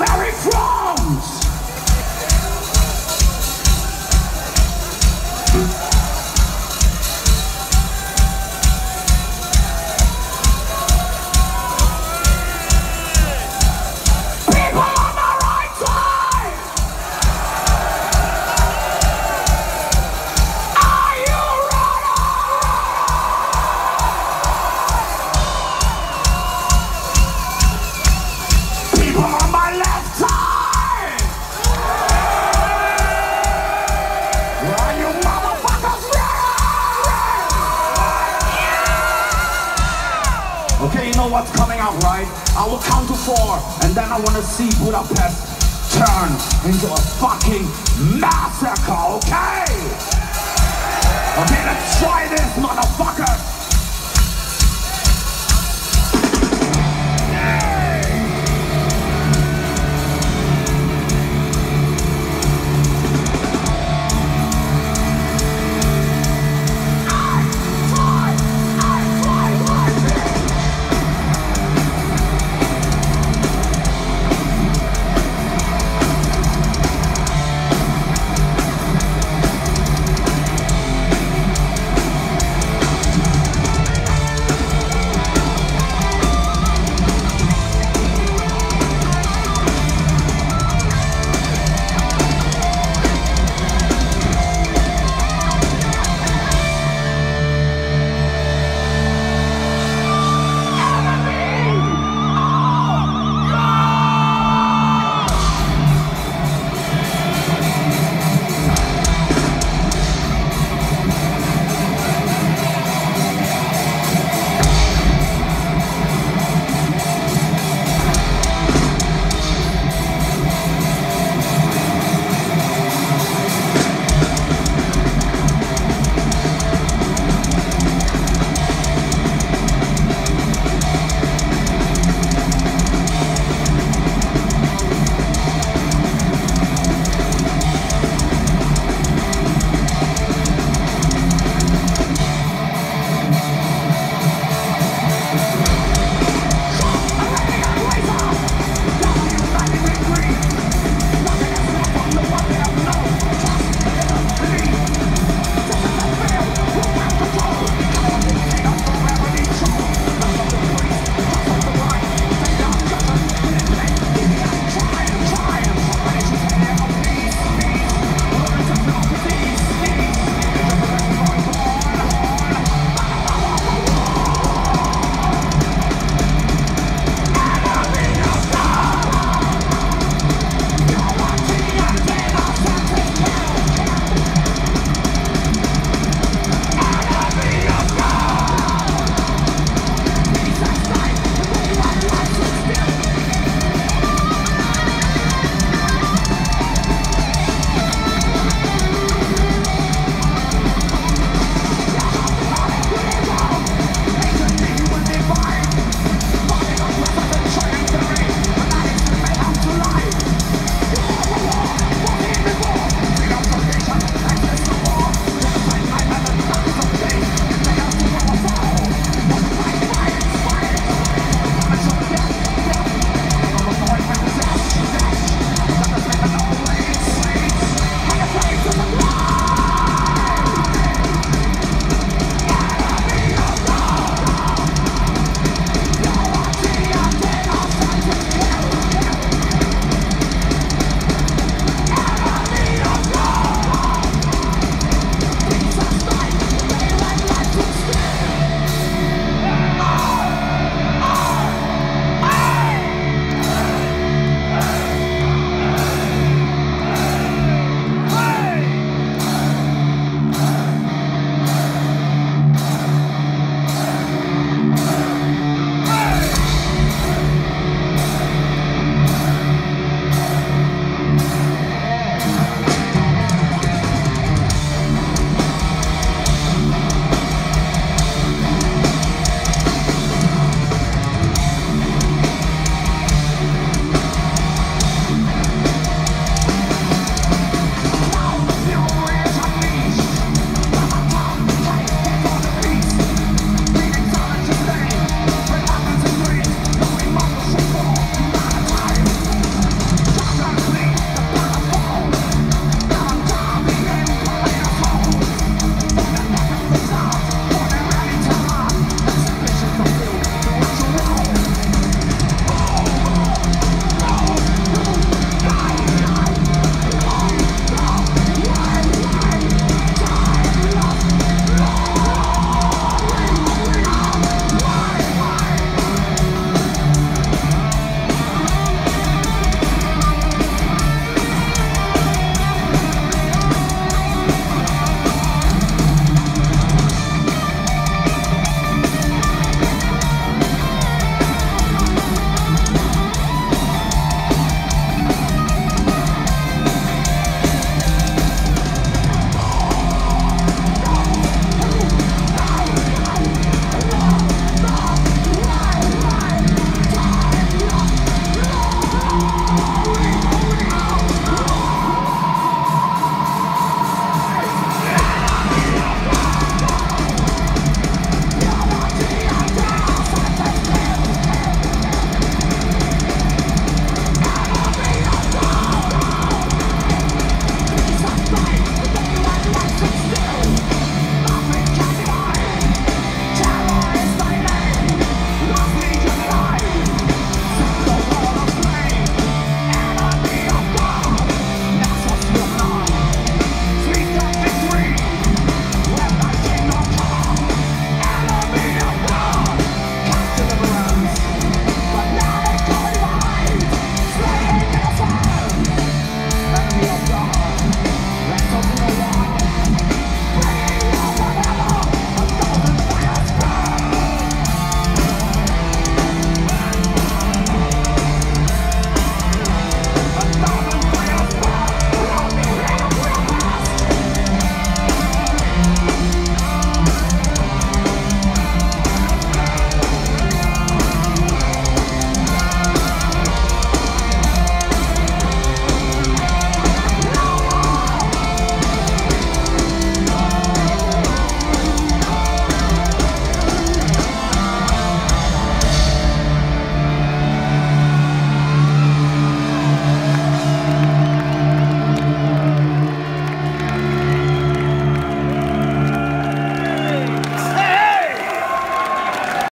Barry France. People Okay, you know what's coming up, right? I will count to four, and then I want to see Budapest turn into a fucking massacre, okay? Okay, let's try this, motherfuckers!